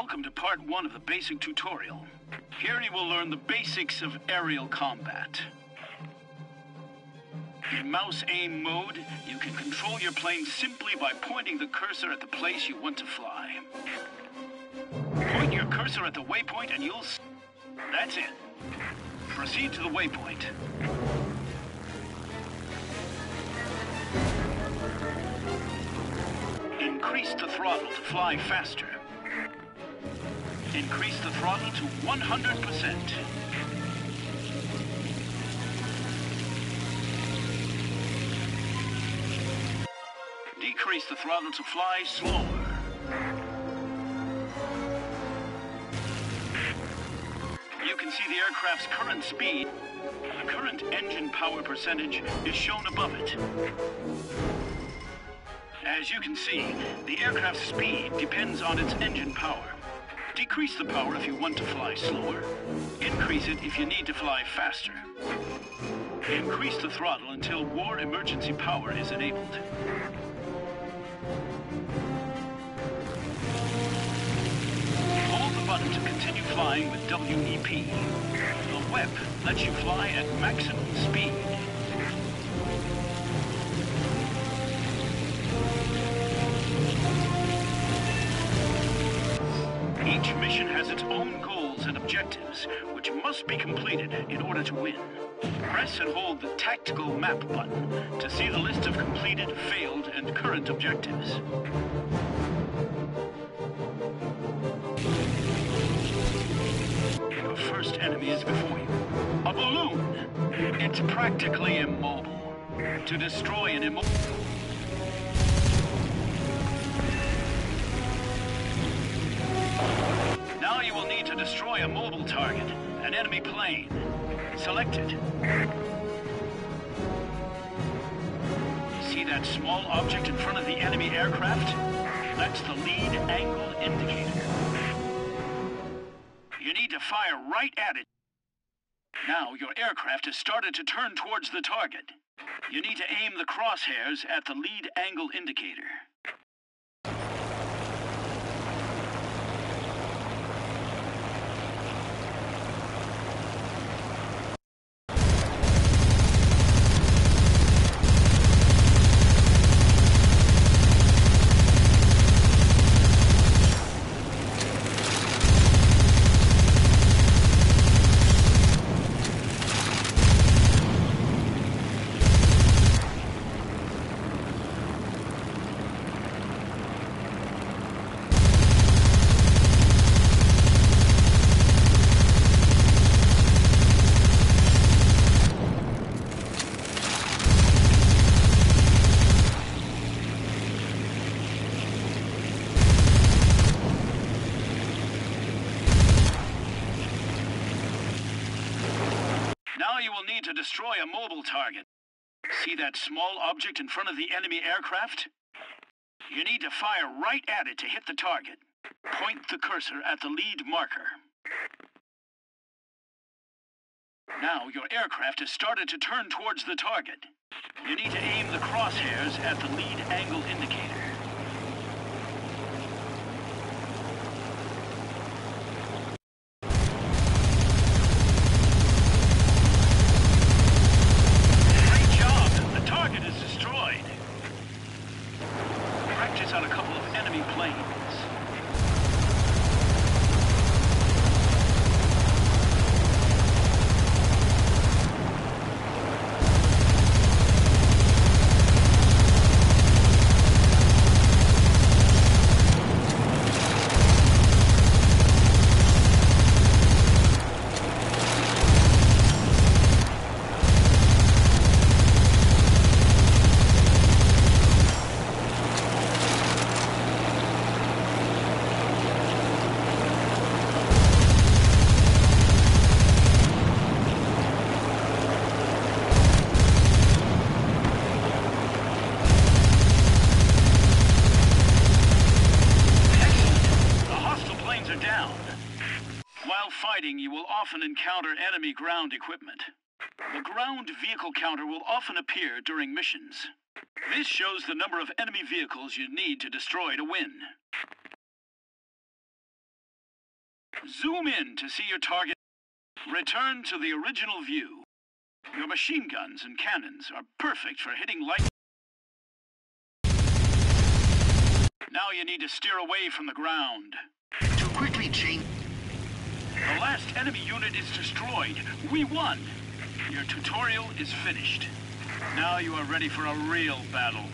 Welcome to part one of the basic tutorial. Here you will learn the basics of aerial combat. In mouse aim mode, you can control your plane simply by pointing the cursor at the place you want to fly. Point your cursor at the waypoint and you'll... That's it. Proceed to the waypoint. Increase the throttle to fly faster. Increase the throttle to 100%. Decrease the throttle to fly slower. You can see the aircraft's current speed. The current engine power percentage is shown above it. As you can see, the aircraft's speed depends on its engine power. Decrease the power if you want to fly slower. Increase it if you need to fly faster. Increase the throttle until war emergency power is enabled. Hold the button to continue flying with WEP. The WEP lets you fly at maximum speed. Each mission has its own goals and objectives, which must be completed in order to win. Press and hold the tactical map button to see the list of completed, failed, and current objectives. Your first enemy is before you. A balloon. It's practically immobile. To destroy an immobile... To destroy a mobile target, an enemy plane. Select it. See that small object in front of the enemy aircraft? That's the lead angle indicator. You need to fire right at it. Now your aircraft has started to turn towards the target. You need to aim the crosshairs at the lead angle indicator. Now you will need to destroy a mobile target. See that small object in front of the enemy aircraft? You need to fire right at it to hit the target. Point the cursor at the lead marker. Now your aircraft has started to turn towards the target. You need to aim the crosshairs at the lead angle indicator. Great job! The target is destroyed. Practice on a couple of enemy planes. Excellent. The hostile planes are down. While fighting, you will often encounter enemy ground equipment. The ground vehicle counter will often appear during missions. This shows the number of enemy vehicles you need to destroy to win. Zoom in to see your target. Return to the original view. Your machine guns and cannons are perfect for hitting light. Now you need to steer away from the ground. To quickly change... The last enemy unit is destroyed. We won. Your tutorial is finished. Now you are ready for a real battle.